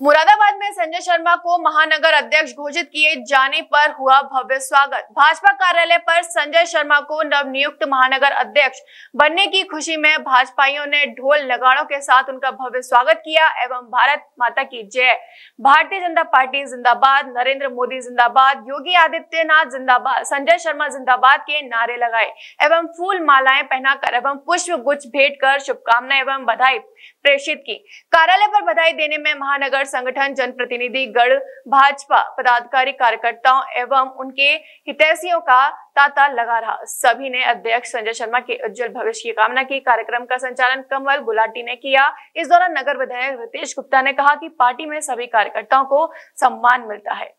मुरादाबाद में संजय शर्मा को महानगर अध्यक्ष घोषित किए जाने पर हुआ भव्य स्वागत। भाजपा कार्यालय पर संजय शर्मा को नवनियुक्त महानगर अध्यक्ष बनने की खुशी में भाजपाइयों ने ढोल नगाड़ों के साथ उनका भव्य स्वागत किया एवं भारत माता की जय। भारतीय जनता पार्टी जिंदाबाद, नरेंद्र मोदी जिंदाबाद, योगी आदित्यनाथ जिंदाबाद, संजय शर्मा जिंदाबाद के नारे लगाए एवं फूल मालाएँ पहनाकर एवं पुष्प गुच्छ भेंट कर शुभकामनाएँ एवं बधाई प्रेषित की। कार्यालय पर बधाई देने में महानगर संगठन जनप्रतिनिधि गढ़ भाजपा पदाधिकारी कार्यकर्ताओं एवं उनके हितैषियों का तांता लगा रहा। सभी ने अध्यक्ष संजय शर्मा के उज्जवल भविष्य की कामना की। कार्यक्रम का संचालन कमल गुलाटी ने किया। इस दौरान नगर विधायक रितेश गुप्ता ने कहा कि पार्टी में सभी कार्यकर्ताओं को सम्मान मिलता है।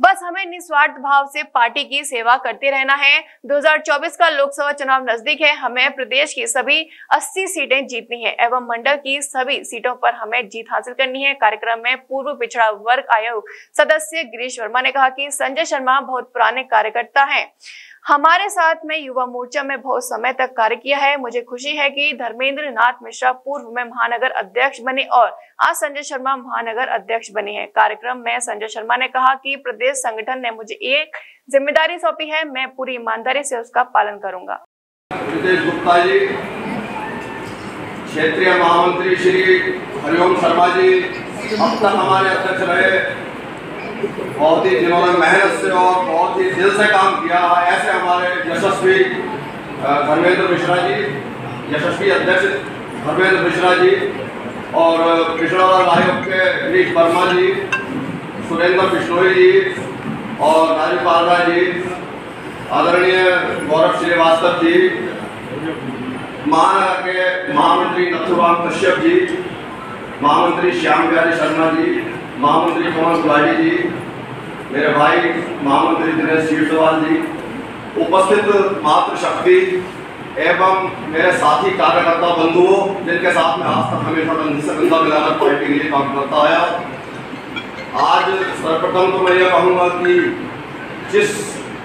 बस हमें निस्वार्थ भाव से पार्टी की सेवा करते रहना है। 2024 का लोकसभा चुनाव नज़दीक है। हमें प्रदेश की सभी 80 सीटें जीतनी है एवं मंडल की सभी सीटों पर हमें जीत हासिल करनी है। कार्यक्रम में पूर्व पिछड़ा वर्ग आयोग सदस्य गिरीश वर्मा ने कहा कि संजय शर्मा बहुत पुराने कार्यकर्ता हैं। हमारे साथ में युवा मोर्चा में बहुत समय तक कार्य किया है। मुझे खुशी है कि धर्मेंद्र नाथ मिश्रा पूर्व में महानगर अध्यक्ष बने और आज संजय शर्मा महानगर अध्यक्ष बने हैं। कार्यक्रम में संजय शर्मा ने कहा कि प्रदेश संगठन ने मुझे एक ज़िम्मेदारी सौंपी है, मैं पूरी ईमानदारी से उसका पालन करूँगा। गुप्ता जी, क्षेत्रीय महामंत्री श्री हरिओम शर्मा जी, अब तक हमारे अध्यक्ष रहे। बहुत ही जिन्होंने मेहनत से और बहुत ही दिल से काम किया। ऐसे हमारे यशस्वी धर्मेंद्र मिश्रा जी, यशस्वी अध्यक्ष धर्मेंद्र मिश्रा जी और पिछड़ा वर्ग आयोग के गिरीश वर्मा जी, सुरेंद्र बिश्नोई जी और राजू पालरा जी, आदरणीय गौरव श्रीवास्तव जी महानगर के महामंत्री नथुराम कश्यप जी, महामंत्री श्याम बिहारी शर्मा जी महामंत्री कमल गुलाटी जी, मेरे भाई महामंत्री दिनेश सीरसवाल जी, उपस्थित मातृशक्ति एवं मेरे साथी कार्यकर्ता बंधुओं, जिनके साथ में आज तक हमेशा कंधा मिलाकर पार्टी के लिए काम करता आया। आज सर्वप्रथम तो मैं ये कहूँगा कि जिस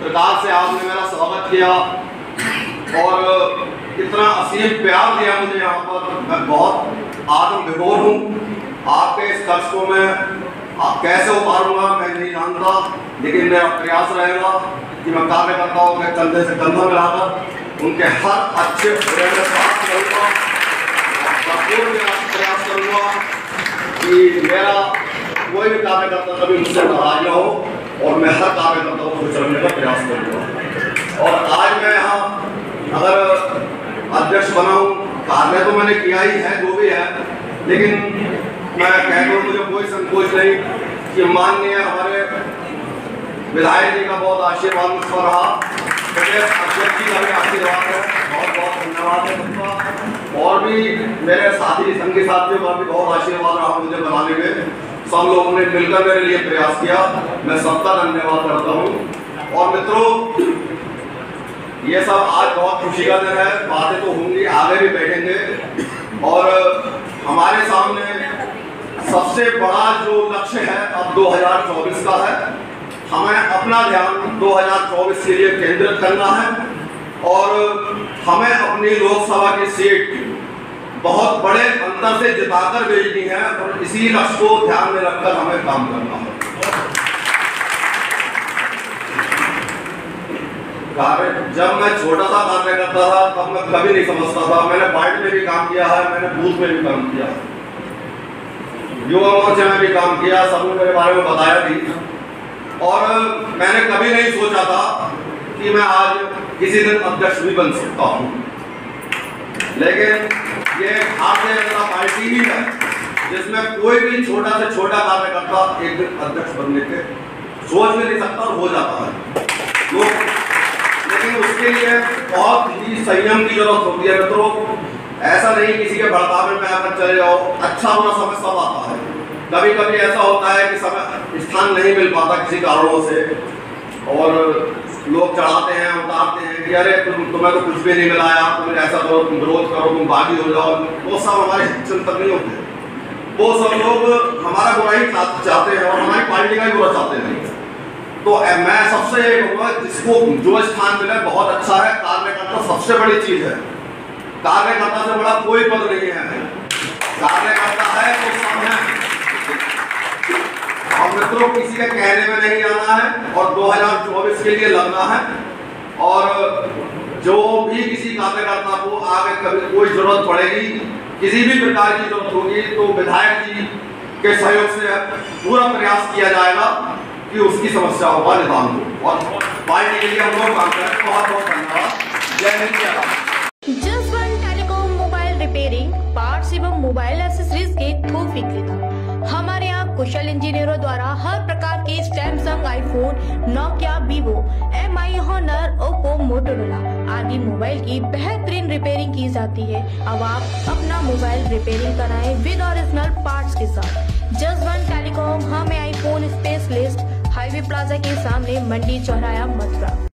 प्रकार से आपने मेरा स्वागत किया और इतना असीम प्यार दिया मुझे यहाँ पर, मैं बहुत आत्म विभोर हूँ। आपके इस कर्ज को मैं कैसे उतारूँगा मैं नहीं जानता, लेकिन मेरा प्रयास रहेगा कि मैं कार्यकर्ताओं के कंधे से कंधा मिलाकर, उनके हर अच्छे प्रयास करूँगा कि मेरा कोई भी कार्यकर्ता कभी मुझसे नाराज़ न हो, और मैं हर कार्यकर्ता को रखने का प्रयास करूँगा। और आज मैं यहाँ अगर अध्यक्ष बना हूँ, कार्य तो मैंने किया ही है, जो भी है, लेकिन मैं कह दूँ मुझे कोई संकोच नहीं कि माननीय हमारे विधायक जी का बहुत आशीर्वाद मुझ पर रहा अध्यक्ष जी का भी आशीर्वाद है। बहुत बहुत धन्यवाद है सबका और भी मेरे साथी संगी साथियों का भी बहुत आशीर्वाद रहा मुझे बनाने में। सब लोगों ने मिलकर मेरे लिए प्रयास किया। मैं सबका धन्यवाद करता हूँ। और मित्रों, ये सब आज बहुत खुशी का दिन है। बातें तो होंगी, आगे भी बैठेंगे। और हमारे सामने सबसे बड़ा जो लक्ष्य है अब 2024 का है। हमें अपना ध्यान 2024 के लिए केंद्रित करना है और हमें अपनी लोकसभा की सीट बहुत बड़े अंतर से जिताकर भेजनी है और इसी लक्ष्य को ध्यान में रखकर हमें काम करना है। जब मैं छोटा सा कार्य करता था, तब मैं कभी नहीं समझता था। मैंने पार्टी में भी काम किया है, मैंने बूथ में भी काम किया है। युवा मोर्चे में भी काम किया सबने मेरे बारे में बताया भी। और मैंने कभी नहीं सोचा था कि मैं आज किसी दिन अध्यक्ष भी बन सकता हूँ। लेकिन ये भारतीय जनता पार्टी ही है, जिसमें कोई भी छोटा से छोटा कार्यकर्ता एक दिन अध्यक्ष बनने के सोच भी नहीं सकता और हो जाता है। लोग लेकिन उसके लिए बहुत ही संयम की ज़रूरत होती है मित्रों। ऐसा नहीं किसी के भड़कावे में आकर चले जाओ। अच्छा होना समय सब आता है। कभी कभी ऐसा होता है कि समय स्थान नहीं मिल पाता किसी कारणों से। और लोग चढ़ाते हैं, उतारते हैं कि अरे, तुम, तुम्हें तो कुछ भी नहीं मिला यार, तुम ऐसा करो, तुम विरोध करो, तुम बागी हो जाओ। वो सब हमारे चिंतक नहीं होते वो सब लोग हमारा बुरा ही चाहते हैं और हमारी पार्टी का ही बुरा चाहते हैं। तो मैं सबसे ये कहूँगा, जिसको, जो स्थान मिले बहुत अच्छा है। कार्यकर्ता सबसे बड़ी चीज़ है। कार्यकर्ता से बड़ा कोई पद नहीं है। कार्यकर्ता है तो सब है। मित्रों, किसी के कहने में नहीं आना है और 2024 के लिए लड़ना है। और जो भी किसी कार्यकर्ता को आगे कभी कोई ज़रूरत पड़ेगी, किसी भी प्रकार की ज़रूरत होगी तो विधायक जी के सहयोग से पूरा प्रयास किया जाएगा कि उसकी समस्याओं का निदान हो। और पार्टी के लिए हम लोग काम करें। बहुत बहुत धन्यवाद। जय हिंद, जय भारत। रिपेयरिंग पार्ट्स एवं मोबाइल एसेसरीज के थोक विक्रेता हमारे यहाँ कुशल इंजीनियरों द्वारा हर प्रकार के Samsung iPhone Nokia Vivo M I Honor Oppo Motorola आदि मोबाइल की बेहतरीन रिपेयरिंग की जाती है। अब आप अपना मोबाइल रिपेयरिंग कराएँ विद ओरिजिनल पार्ट्स के साथ। जस्ट वन टेलीकॉम हमें आईफोन स्पेशलिस्ट हाईवे प्लाजा के सामने मंडी चौराया मथुरा।